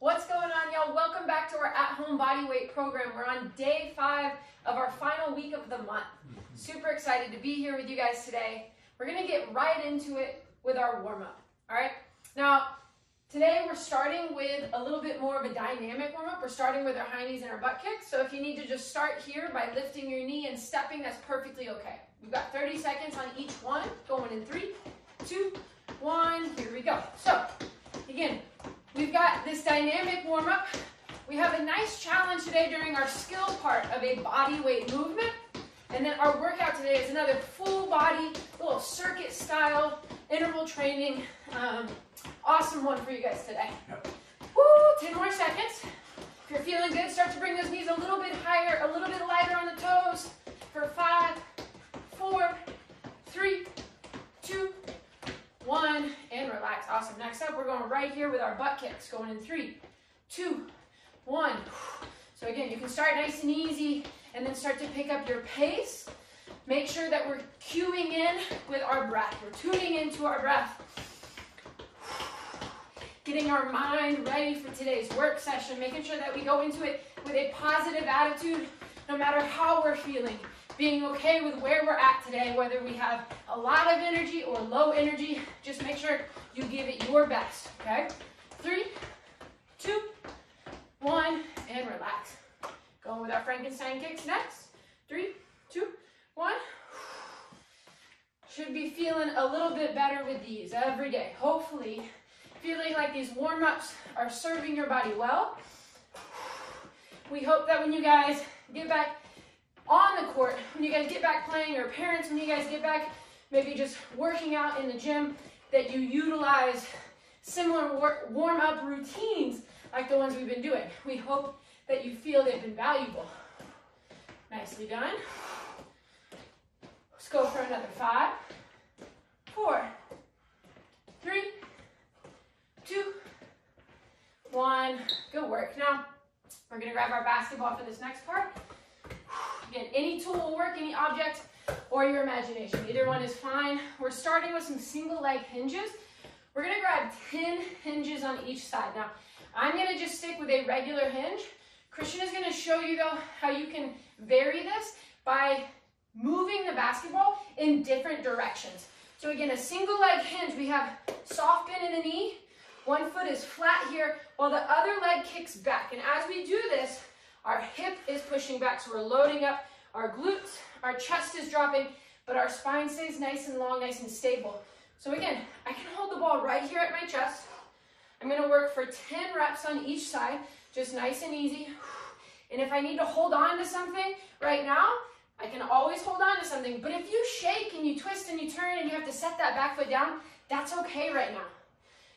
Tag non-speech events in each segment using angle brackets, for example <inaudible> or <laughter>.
What's going on, y'all? Welcome back to our at-home body weight program. We're on day five of our final week of the month. Mm-hmm. Super excited to be here with you guys today. We're gonna get right into it with our warm-up, all right? Now, today we're starting with a little bit more of a dynamic warm-up. We're starting with our high knees and our butt kicks. So if you need to just start here by lifting your knee and stepping, that's perfectly okay. We've got 30 seconds on each one, going in three, two, one, here we go. So, again, We've got this dynamic warm up. We have a nice challenge today during our skill part of a body weight movement. And then our workout today is another full body, little circuit style interval training. Um, awesome one for you guys today. Yep. Woo, 10 more seconds. If you're feeling good, start to bring those knees a little bit higher, a little bit lighter on the toes for five, four, three, two, one, and relax. Awesome. Next up, we're going right here with our butt kicks, going in three, two, one. So again, you can start nice and easy and then start to pick up your pace. Make sure that we're cueing in with our breath. We're tuning into our breath. Getting our mind ready for today's work session, making sure that we go into it with a positive attitude no matter how we're feeling being okay with where we're at today, whether we have a lot of energy or low energy, just make sure you give it your best, okay? Three, two, one, and relax. Going with our Frankenstein kicks next. Three, two, one. Should be feeling a little bit better with these every day. Hopefully, feeling like these warm-ups are serving your body well. We hope that when you guys get back on the court, when you guys get back playing, or parents, when you guys get back maybe just working out in the gym, that you utilize similar warm-up routines like the ones we've been doing. We hope that you feel they've been valuable. Nicely done. Let's go for another five, four, three, two, one. Good work. Now, we're gonna grab our basketball for this next part. Again, any tool will work, any object, or your imagination. Either one is fine. We're starting with some single leg hinges. We're gonna grab 10 hinges on each side. Now, I'm gonna just stick with a regular hinge. Christian is gonna show you though how you can vary this by moving the basketball in different directions. So again, a single leg hinge, we have soft bend in the knee, one foot is flat here while the other leg kicks back. And as we do this, our hip is pushing back, so we're loading up our glutes, our chest is dropping, but our spine stays nice and long, nice and stable. So again, I can hold the ball right here at my chest. I'm gonna work for 10 reps on each side, just nice and easy. And if I need to hold on to something right now, I can always hold on to something. But if you shake and you twist and you turn and you have to set that back foot down, that's okay right now.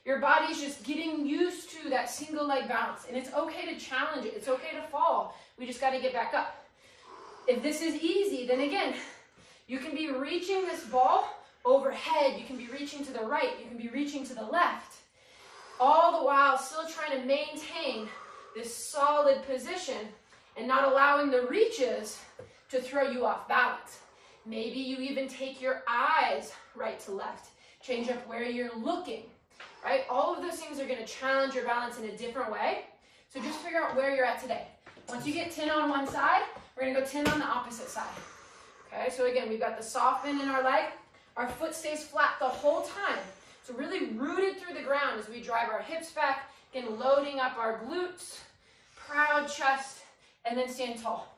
Your body's just getting used to that single leg balance. And it's okay to challenge it. It's okay to fall. We just got to get back up. If this is easy, then again, you can be reaching this ball overhead. You can be reaching to the right. You can be reaching to the left. All the while still trying to maintain this solid position and not allowing the reaches to throw you off balance. Maybe you even take your eyes right to left. Change up where you're looking right? All of those things are gonna challenge your balance in a different way. So just figure out where you're at today. Once you get 10 on one side, we're gonna go 10 on the opposite side. Okay, so again, we've got the soft bend in our leg. Our foot stays flat the whole time. So really rooted through the ground as we drive our hips back, again, loading up our glutes, proud chest, and then stand tall.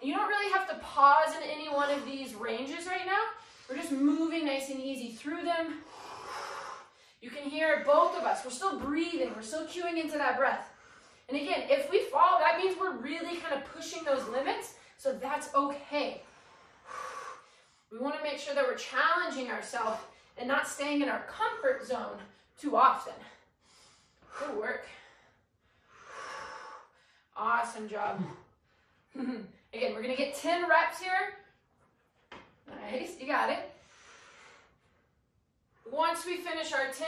And you don't really have to pause in any one of these ranges right now. We're just moving nice and easy through them, you can hear both of us. We're still breathing. We're still cueing into that breath. And again, if we fall, that means we're really kind of pushing those limits. So that's okay. <sighs> We want to make sure that we're challenging ourselves and not staying in our comfort zone too often. Good work. <sighs> Awesome job. <laughs> Again, we're going to get 10 reps here. Nice, you got it. Once we finish our 10,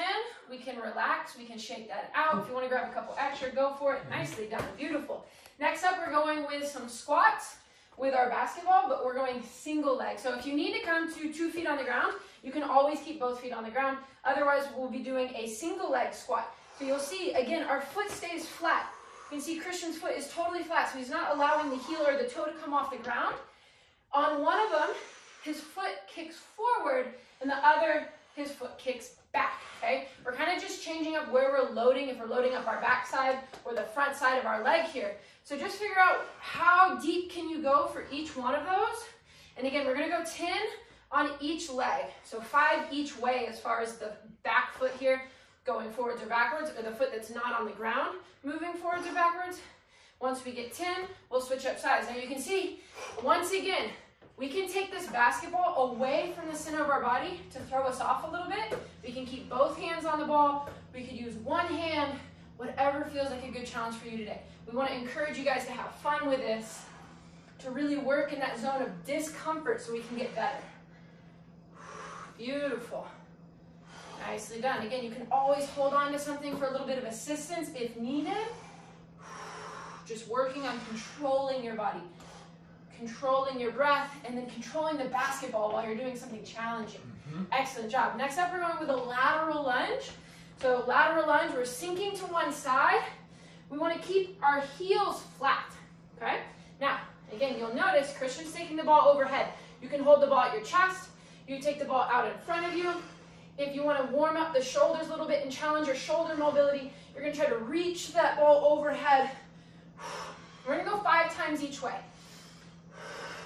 we can relax, we can shake that out. If you wanna grab a couple extra, go for it. Nicely done, beautiful. Next up, we're going with some squats with our basketball, but we're going single leg. So if you need to come to two feet on the ground, you can always keep both feet on the ground. Otherwise, we'll be doing a single leg squat. So you'll see, again, our foot stays flat. You can see Christian's foot is totally flat, so he's not allowing the heel or the toe to come off the ground. On one of them, his foot kicks forward, and the other, his foot kicks back, okay? We're kind of just changing up where we're loading, if we're loading up our back side or the front side of our leg here. So just figure out how deep can you go for each one of those. And again, we're gonna go 10 on each leg. So five each way as far as the back foot here going forwards or backwards, or the foot that's not on the ground moving forwards or backwards. Once we get 10, we'll switch up sides. Now you can see, once again, we can take this basketball away from the center of our body to throw us off a little bit. We can keep both hands on the ball. We could use one hand, whatever feels like a good challenge for you today. We want to encourage you guys to have fun with this, to really work in that zone of discomfort so we can get better. Beautiful. Nicely done. Again, you can always hold on to something for a little bit of assistance if needed. Just working on controlling your body, controlling your breath, and then controlling the basketball while you're doing something challenging. Mm-hmm. Excellent job. Next up, we're going with a lateral lunge. So lateral lunge, we're sinking to one side. We want to keep our heels flat, okay? Now, again, you'll notice Christian's taking the ball overhead. You can hold the ball at your chest. You take the ball out in front of you. If you want to warm up the shoulders a little bit and challenge your shoulder mobility, you're going to try to reach that ball overhead. <sighs> We're going to go five times each way.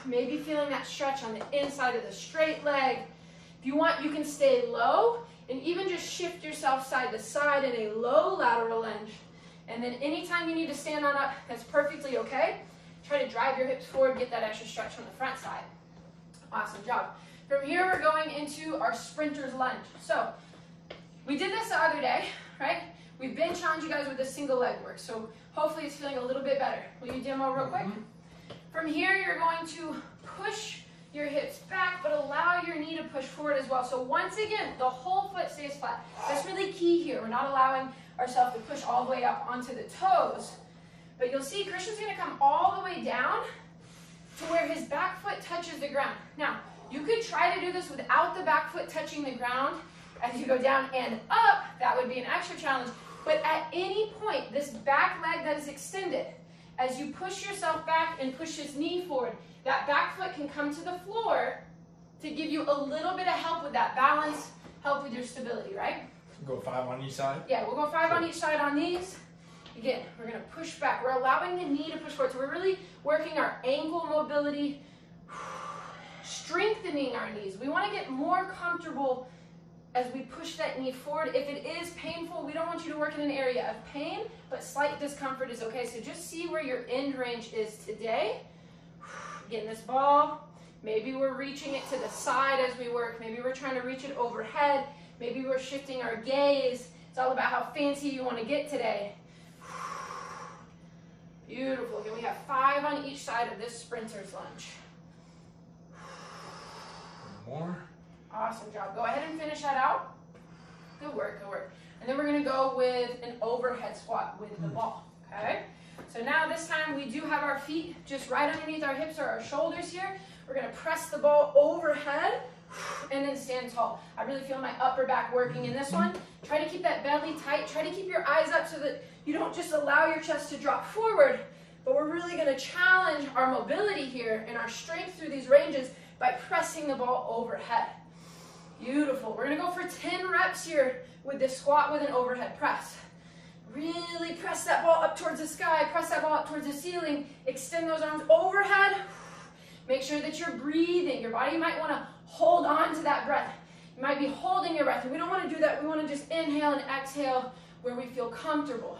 Maybe feeling that stretch on the inside of the straight leg. If you want, you can stay low and even just shift yourself side to side in a low lateral lunge. And then anytime you need to stand on up, that's perfectly okay. Try to drive your hips forward, get that extra stretch on the front side. Awesome job. From here, we're going into our sprinter's lunge. So we did this the other day, right? We've been challenging you guys with this single leg work. So hopefully it's feeling a little bit better. Will you demo real quick? Mm-hmm. From here, you're going to push your hips back, but allow your knee to push forward as well. So once again, the whole foot stays flat. That's really key here. We're not allowing ourselves to push all the way up onto the toes. But you'll see Christian's gonna come all the way down to where his back foot touches the ground. Now, you could try to do this without the back foot touching the ground as you go down and up. That would be an extra challenge. But at any point, this back leg that is extended, as you push yourself back and push his knee forward, that back foot can come to the floor to give you a little bit of help with that balance, help with your stability, right? Go five on each side? Yeah, we'll go five on each side on these. Again, we're gonna push back. We're allowing the knee to push forward. So we're really working our ankle mobility, <sighs> strengthening our knees. We want to get more comfortable as we push that knee forward. If it is painful, we don't want you to work in an area of pain, but slight discomfort is okay. So just see where your end range is today. <sighs> Getting this ball. Maybe we're reaching it to the side as we work. Maybe we're trying to reach it overhead. Maybe we're shifting our gaze. It's all about how fancy you want to get today. <sighs> Beautiful. Again, we have five on each side of this sprinter's lunge. One <sighs> More. Awesome job. Go ahead and finish that out. Good work, good work. And then we're gonna go with an overhead squat with the hmm. ball, okay? So now this time we do have our feet just right underneath our hips or our shoulders here. We're gonna press the ball overhead and then stand tall. I really feel my upper back working in this one. Try to keep that belly tight. Try to keep your eyes up so that you don't just allow your chest to drop forward, but we're really gonna challenge our mobility here and our strength through these ranges by pressing the ball overhead. Beautiful. We're gonna go for 10 reps here with this squat with an overhead press. Really press that ball up towards the sky, press that ball up towards the ceiling, extend those arms overhead. Make sure that you're breathing. Your body might wanna hold on to that breath. You might be holding your breath. We don't wanna do that. We wanna just inhale and exhale where we feel comfortable.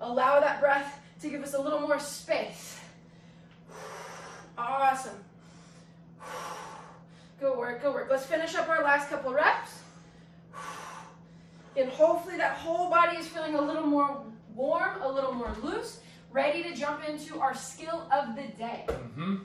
Allow that breath to give us a little more space. Awesome. Good work, good work. Let's finish up our last couple reps. And hopefully that whole body is feeling a little more warm, a little more loose, ready to jump into our skill of the day. Mm-hmm.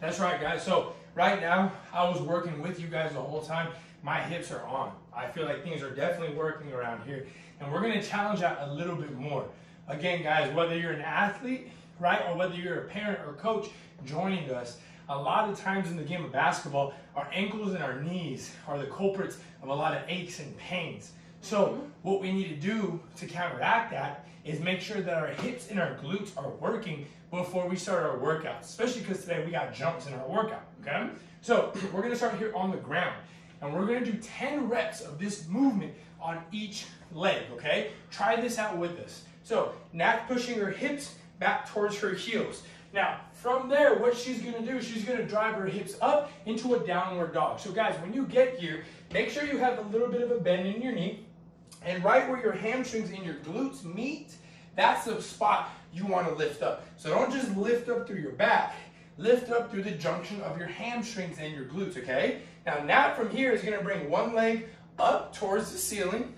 That's right, guys. So right now, I was working with you guys the whole time. My hips are on. I feel like things are definitely working around here. And we're gonna challenge that a little bit more. Again, guys, whether you're an athlete, right, or whether you're a parent or coach joining us, a lot of times in the game of basketball, our ankles and our knees are the culprits of a lot of aches and pains. So what we need to do to counteract that is make sure that our hips and our glutes are working before we start our workout, especially because today we got jumps in our workout, okay? So <clears throat> we're gonna start here on the ground and we're gonna do 10 reps of this movement on each leg, okay? Try this out with us. So Nat pushing her hips back towards her heels. Now, from there, what she's gonna do, she's gonna drive her hips up into a downward dog. So guys, when you get here, make sure you have a little bit of a bend in your knee, and right where your hamstrings and your glutes meet, that's the spot you wanna lift up. So don't just lift up through your back, lift up through the junction of your hamstrings and your glutes, okay? Now, Nat from here is gonna bring one leg up towards the ceiling,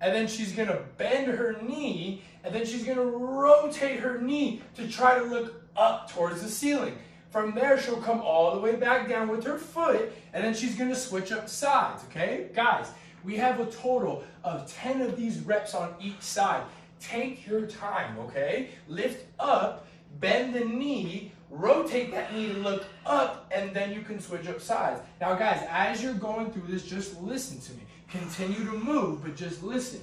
and then she's gonna bend her knee, and then she's gonna rotate her knee to try to look up towards the ceiling. From there, she'll come all the way back down with her foot, and then she's gonna switch up sides, okay? Guys, we have a total of 10 of these reps on each side. Take your time, okay? Lift up, bend the knee, rotate that knee to look up, and then you can switch up sides. Now, guys, as you're going through this, just listen to me. Continue to move, but just listen.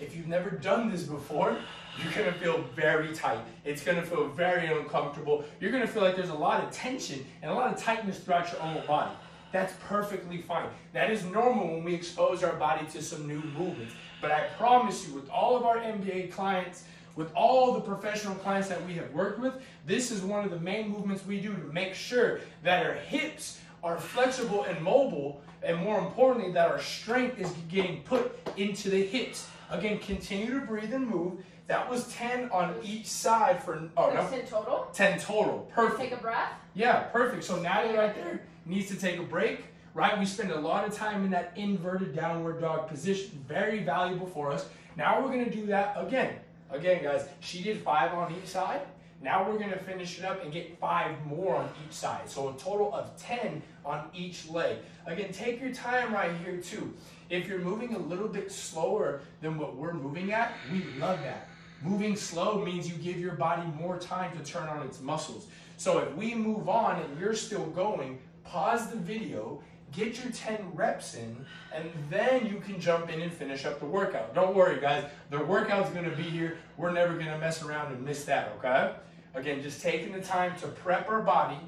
If you've never done this before, you're gonna feel very tight. It's gonna feel very uncomfortable. You're gonna feel like there's a lot of tension and a lot of tightness throughout your whole body. That's perfectly fine. That is normal when we expose our body to some new movements. But I promise you, with all of our NBA clients, with all the professional clients that we have worked with, this is one of the main movements we do to make sure that our hips are flexible and mobile, and more importantly, that our strength is getting put into the hips. Again, continue to breathe and move. That was 10 on each side for, oh, no, 10 total. 10 total. Perfect. Take a breath. Yeah, perfect. So Natalie right there needs to take a break, right? We spend a lot of time in that inverted downward dog position. Very valuable for us. Now we're gonna do that again. Again, guys, she did five on each side. Now we're gonna finish it up and get five more on each side. So a total of 10 on each leg. Again, take your time right here too. If you're moving a little bit slower than what we're moving at, we love that. Moving slow means you give your body more time to turn on its muscles. So if we move on and you're still going, pause the video, get your 10 reps in, and then you can jump in and finish up the workout. Don't worry, guys. The workout's gonna be here. We're never gonna mess around and miss that, okay? Again, just taking the time to prep our body,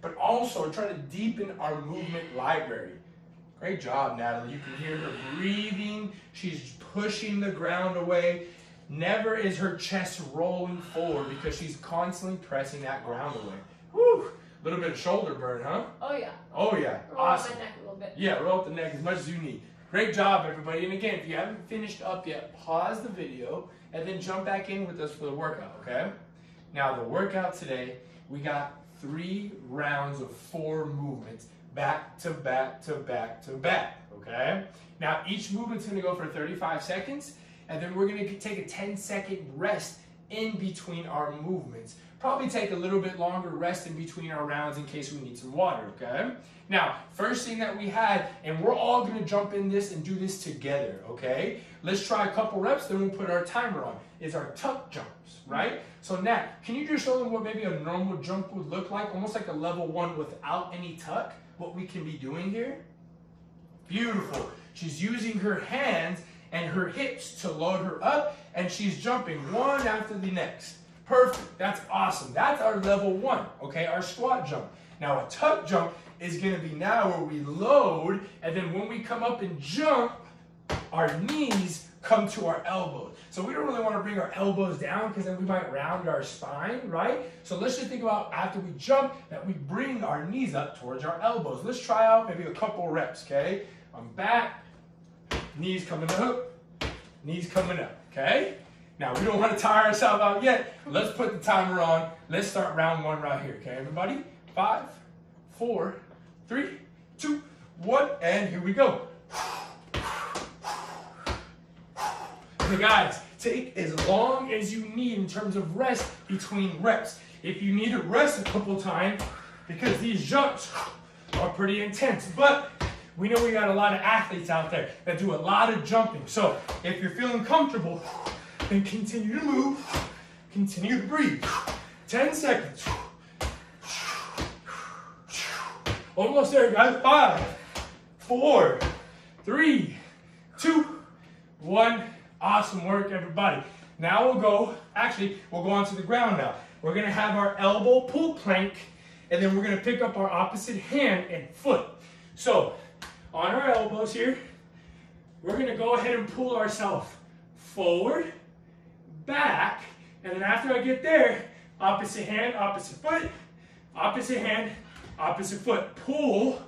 but also trying to deepen our movement library. Great job, Natalie. You can hear her breathing. She's pushing the ground away. Never is her chest rolling forward because she's constantly pressing that ground away. Whew. A little bit of shoulder burn, huh? Oh, yeah. Oh yeah. Roll up Awesome. my neck a little bit. Yeah, roll up the neck as much as you need. Great job, everybody. And again, if you haven't finished up yet, pause the video and then jump back in with us for the workout, okay? Now, the workout today, we got three rounds of four movements, back to back to back to back, okay? Now, each movement's gonna go for 35 seconds, and then we're gonna take a 10 second rest in between our movements. Probably take a little bit longer rest in between our rounds in case we need some water, okay? Now, first thing that we had, and we're all gonna jump in this and do this together, okay? Let's try a couple reps, then we'll put our timer on, is our tuck jumps, right? So Nat, can you just show them what maybe a normal jump would look like? Almost like a level one without any tuck, what we can be doing here? Beautiful. She's using her hands and her hips to load her up, and she's jumping one after the next. Perfect. That's awesome. That's our level one, okay? Our squat jump. Now, a tuck jump is going to be now where we load, and then when we come up and jump, our knees come to our elbows. So we don't really want to bring our elbows down because then we might round our spine, right? So let's just think about after we jump that we bring our knees up towards our elbows. Let's try out maybe a couple reps, okay? I'm back, knees coming up, knees coming up, okay? Now we don't want to tire ourselves out yet. Let's put the timer on. Let's start round one right here, okay, everybody? Five, four, three, two, one, and here we go. Okay, guys, take as long as you need in terms of rest between reps. If you need to rest a couple times, because these jumps are pretty intense, but we know we got a lot of athletes out there that do a lot of jumping. So if you're feeling comfortable, then continue to move, continue to breathe. 10 seconds. Almost there, guys. Five, four, three, two, one. Awesome work, everybody. Now we'll go, actually, we'll go onto the ground now. We're gonna have our elbow pull plank, and then we're gonna pick up our opposite hand and foot. So, on our elbows here, we're gonna go ahead and pull ourselves forward, back, and then after I get there, opposite hand, opposite foot, opposite hand, opposite foot. Pull,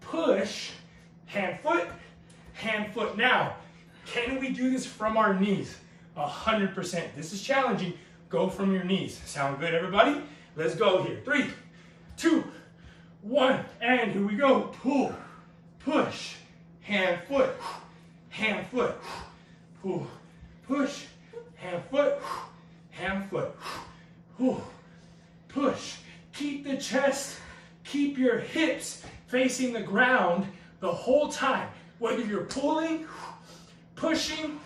push, hand, foot, hand, foot. Now, can we do this from our knees? A hundred percent. This is challenging. Go from your knees. Sound good, everybody? Let's go here. Three, two, one, and here we go. Pull, push, hand, foot, hand, foot. Pull, push, hand, foot, hand, foot. Pull, push. Keep the chest, keep your hips facing the ground the whole time. Whether you're pulling, pushing,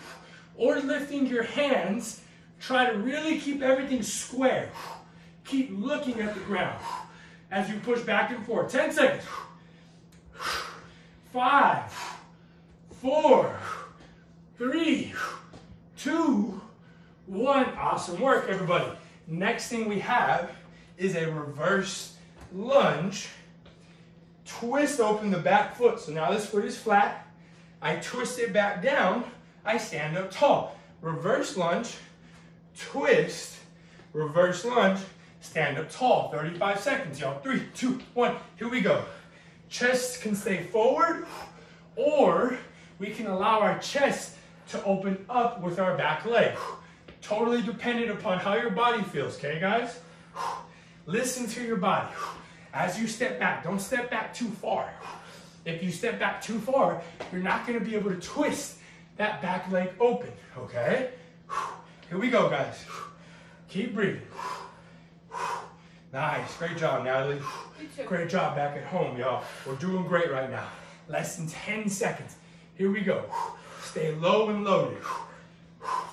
or lifting your hands, try to really keep everything square. Keep looking at the ground as you push back and forth. 10 seconds. Five, four, three, two, one. Awesome work, everybody. Next thing we have is a reverse lunge. Twist open the back foot. So now this foot is flat. I twist it back down. I stand up tall. Reverse lunge, twist, reverse lunge, stand up tall. 35 seconds, y'all. Three, two, one. Here we go. Chest can stay forward, or we can allow our chest to open up with our back leg. Totally dependent upon how your body feels, okay, guys? Listen to your body. As you step back, don't step back too far. If you step back too far, you're not gonna be able to twist that back leg open, okay? Here we go, guys. Keep breathing. Nice, great job, Natalie. Great job back at home, y'all. We're doing great right now. Less than 10 seconds. Here we go. Stay low and loaded.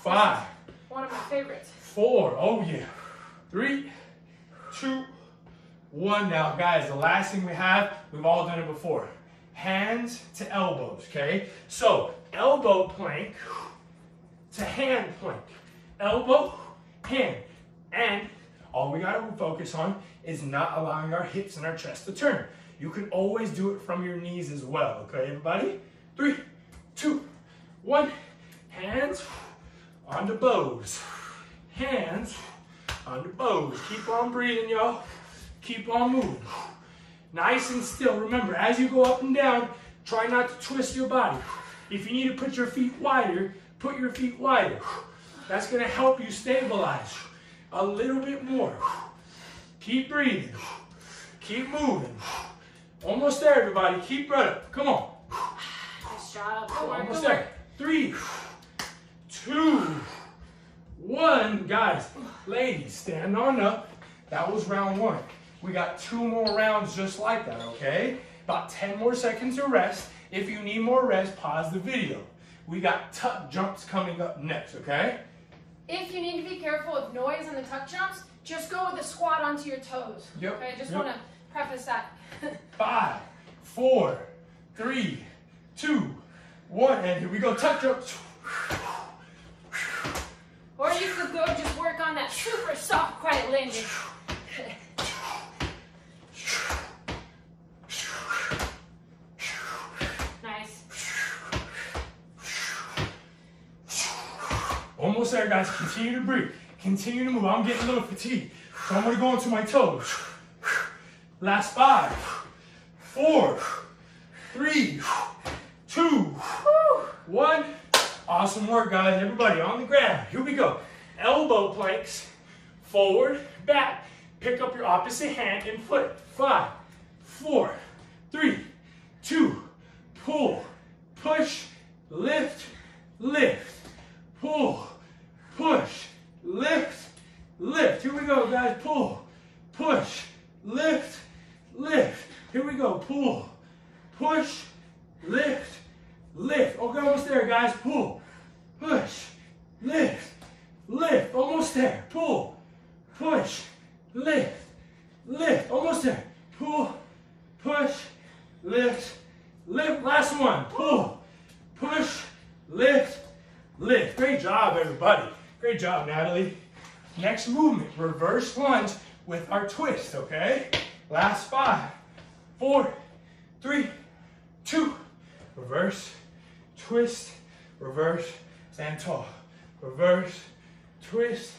Five. One of my favorites. Four. Oh, yeah. Three, two, one. Now, guys, the last thing we have, we've all done it before. Hands to elbows, okay? So, elbow plank to hand plank. Elbow, hand. And all we gotta focus on is not allowing our hips and our chest to turn. You can always do it from your knees as well, okay, everybody? Three, two, one. Hands onto bows. Hands onto bows. Keep on breathing, y'all. Keep on moving. Nice and still. Remember, as you go up and down, try not to twist your body. If you need to put your feet wider, put your feet wider. That's gonna help you stabilize a little bit more. Keep breathing. Keep moving. Almost there, everybody. Keep running. Come on. Nice job. Good work. Almost there. Three, two, one. Guys, ladies, stand on up. That was round one. We got two more rounds just like that, okay? About 10 more seconds of rest. If you need more rest, pause the video. We got tuck jumps coming up next, okay? If you need to be careful with noise and the tuck jumps, just go with a squat onto your toes. Yep, Okay, just yep. want to preface that. <laughs> Five, four, three, two, one, and here we go. Tuck jumps. or you could go just work on that super soft, quiet landing. Almost there, guys. Continue to breathe. Continue to move. I'm getting a little fatigued. So I'm gonna go into my toes. Last five, four, three, two, one. Awesome work, guys. Everybody on the ground. Here we go. Elbow planks, forward, back. Pick up your opposite hand and foot. Five, four, three, two, pull, push, lift, lift, pull, push, lift, lift. Here we go, guys. Pull, push, lift, lift. Here we go. Pull, push, lift, lift. Okay, almost there, guys. Pull, push, lift, lift. Almost there. Pull, push, lift, lift. Almost there. Pull, push, lift, lift. Last one. Pull, push, lift, lift. Great job, everybody. Great job, Natalie. Next movement, reverse lunge with our twist, okay? Last five, four, three, two, reverse, twist, reverse, stand tall. Reverse, twist,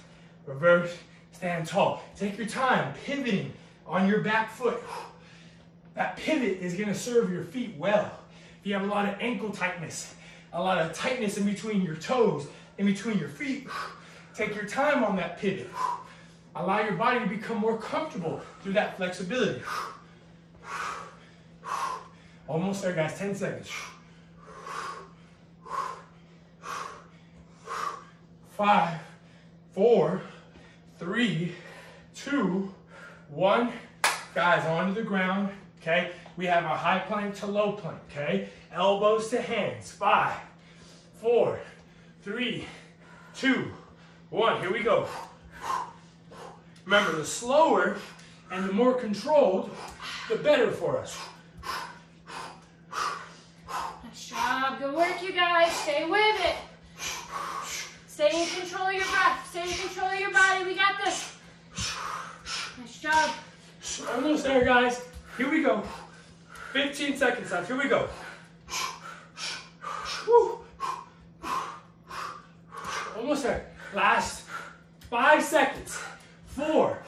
reverse, stand tall. Take your time pivoting on your back foot. That pivot is gonna serve your feet well. If you have a lot of ankle tightness, a lot of tightness in between your toes, in between your feet, <sighs> take your time on that pivot. <sighs> Allow your body to become more comfortable through that flexibility. <sighs> Almost there, guys. 10 seconds. Five, four, three, two, one. Guys, onto the ground, okay? We have our high plank to low plank, okay? Elbows to hands. Five, four, three, two, one. Here we go. Remember, the slower and the more controlled, the better for us. Nice job. Good work, you guys. Stay with it. Stay in control of your breath. Stay in control of your body. We got this. Nice job. Almost there, guys. Here we go. 15 seconds left. Here we go. Woo. Almost there. Last five seconds. Four,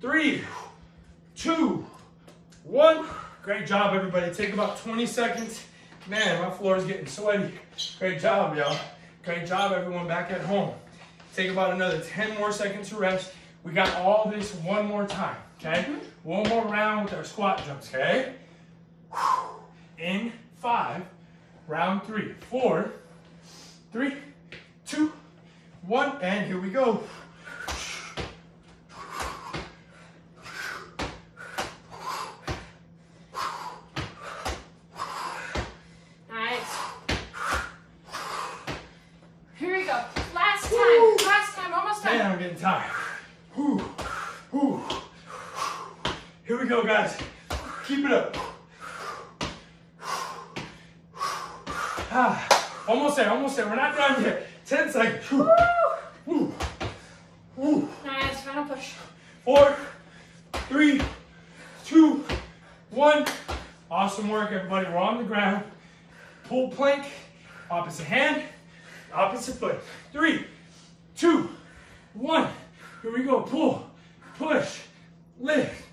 three, two, one. Great job, everybody. Take about 20 seconds. Man, my floor is getting sweaty. Great job, y'all. Great job, everyone back at home. Take about another 10 more seconds to rest. We got all this one more time, okay? Mm-hmm. One more round with our squat jumps, okay? In five, round three, four, three, two, one, and here we go. Nice. Here we go. Last time. Last time. Almost done. Man, I'm getting tired. Whew, whew. Here we go, guys. Keep it up. Ah, almost there, almost there. We're not done yet. 10 seconds. Whew, whew, whew. Nice. Final push. Four, three, two, one. Awesome work, everybody. We're on the ground. Pull plank, opposite hand, opposite foot. Three, two, one. Here we go. Pull, push, lift,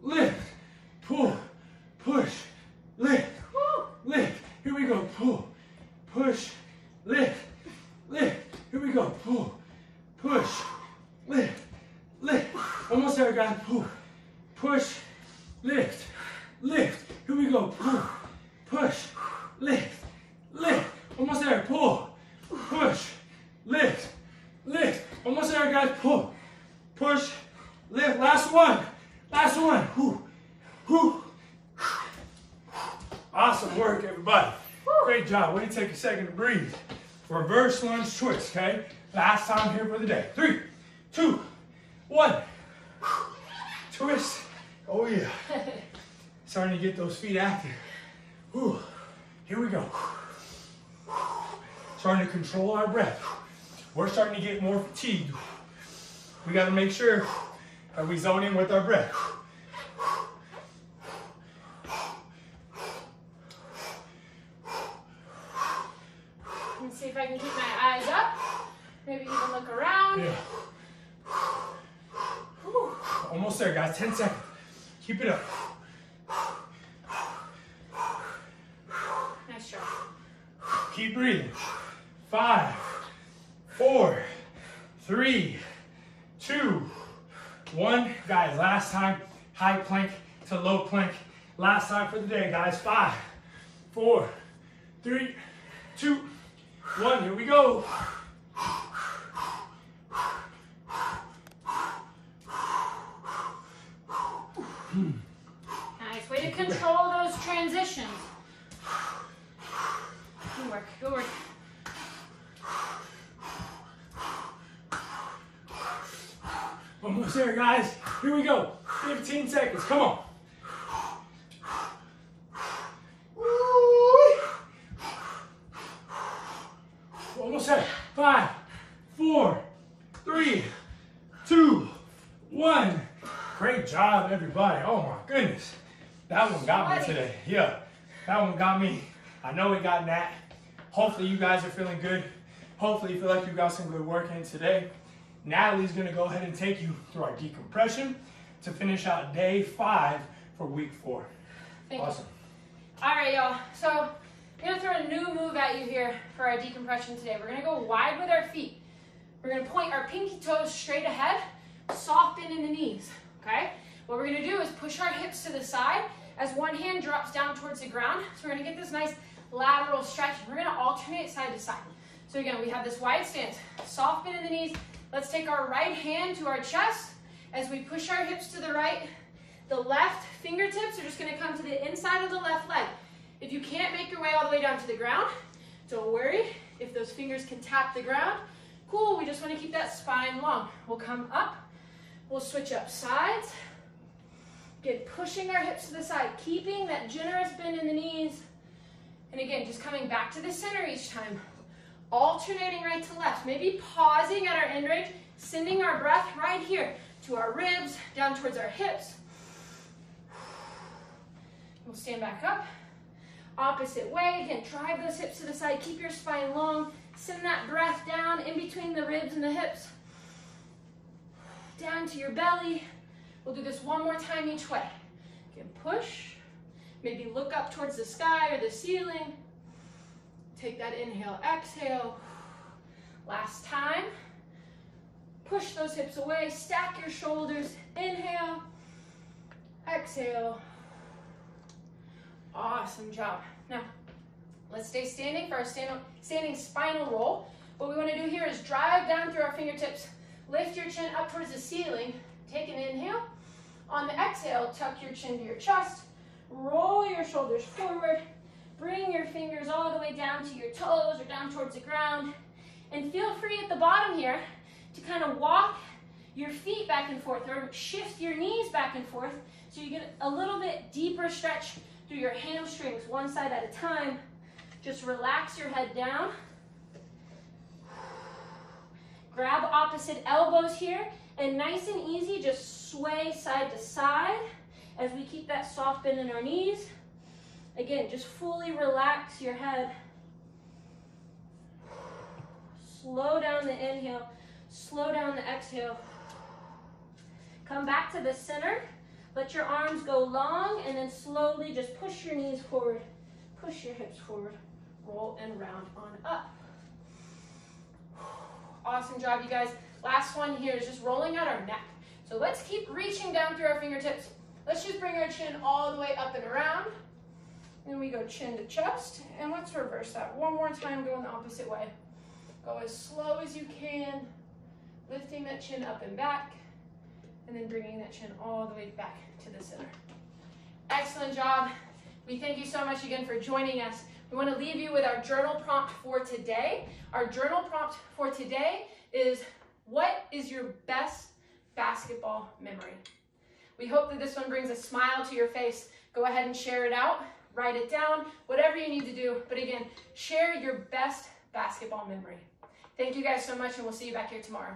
lift, pull, push, lift, lift. Here we go. Pull, push, lift, lift. Here we go. Pull, push, lift, lift. Almost there, guys. Pull, push, lift, lift. Here we go. Pull, push, lift, lift. Almost there. Pull, push, lift, lift. Almost there, guys. Pull, push, lift. Last one. Last one. Whew. Whew. Awesome work, everybody. Great job. Way to take a second to breathe. Reverse lunge twist, okay? Last time here for the day. Three, two, one. Twist. Oh, yeah. <laughs> Starting to get those feet active. Whew. Here we go. Starting to control our breath. We're starting to get more fatigued. We got to make sure that we zone in with our breath. Let me see if I can keep my eyes up. Maybe even look around. Yeah. Whew. Almost 10 seconds. Keep it up. Nice job. Keep breathing. Five, four, three, two, one. Guys, last time, high plank to low plank. Last time for the day, guys. Five, four, three, two, one. Here we go. Nice. Way to control those transitions. Good work. Good work. Almost there, guys. Here we go. 15 seconds. Come on. Almost there. Five, four, three, two, one. Great job, everybody. Oh my goodness. That one got me today. Yeah, that one got me. I know it got Nat. Hopefully you guys are feeling good. Hopefully you feel like you got some good work in today. Natalie's gonna go ahead and take you through our decompression to finish out day five for week four. Thank awesome. You. All right, y'all. So I'm gonna throw a new move at you here for our decompression today. We're gonna go wide with our feet. We're gonna point our pinky toes straight ahead, soft bend in the knees, okay? What we're gonna do is push our hips to the side as one hand drops down towards the ground. So we're gonna get this nice lateral stretch. We're gonna alternate side to side. So again, we have this wide stance, soft bend in the knees. Let's take our right hand to our chest as we push our hips to the right. The left fingertips are just gonna come to the inside of the left leg. If you can't make your way all the way down to the ground, don't worry. If those fingers can tap the ground, cool. We just wanna keep that spine long. We'll come up, we'll switch up sides. Again, pushing our hips to the side, keeping that generous bend in the knees. And again, just coming back to the center each time. Alternating right to left. Maybe pausing at our end range, sending our breath right here to our ribs, down towards our hips. We'll stand back up. Opposite way. Again, drive those hips to the side. Keep your spine long. Send that breath down in between the ribs and the hips. Down to your belly. We'll do this one more time each way. Can push. Maybe look up towards the sky or the ceiling. Take that inhale, exhale. Last time. Push those hips away, stack your shoulders. Inhale, exhale. Awesome job. Now, let's stay standing for our stand standing spinal roll. What we want to do here is drive down through our fingertips. Lift your chin up towards the ceiling. Take an inhale. On the exhale, tuck your chin to your chest. Roll your shoulders forward. Bring your fingers all the way down to your toes or down towards the ground. And feel free at the bottom here to kind of walk your feet back and forth or shift your knees back and forth so you get a little bit deeper stretch through your hamstrings, one side at a time. Just relax your head down. Grab opposite elbows here and nice and easy, just sway side to side as we keep that soft bend in our knees. Again, just fully relax your head. Slow down the inhale, slow down the exhale. Come back to the center. Let your arms go long and then slowly just push your knees forward. Push your hips forward. Roll and round on up. Awesome job, you guys. Last one here is just rolling out our neck. So let's keep reaching down through our fingertips. Let's just bring our chin all the way up and around. Then we go chin to chest. And let's reverse that. One more time, going the opposite way. Go as slow as you can, lifting that chin up and back, and then bringing that chin all the way back to the center. Excellent job. We thank you so much again for joining us. We want to leave you with our journal prompt for today. Our journal prompt for today is what is your best basketball memory? We hope that this one brings a smile to your face. Go ahead and share it out, write it down, whatever you need to do. But again, share your best basketball memory. Thank you guys so much, and we'll see you back here tomorrow.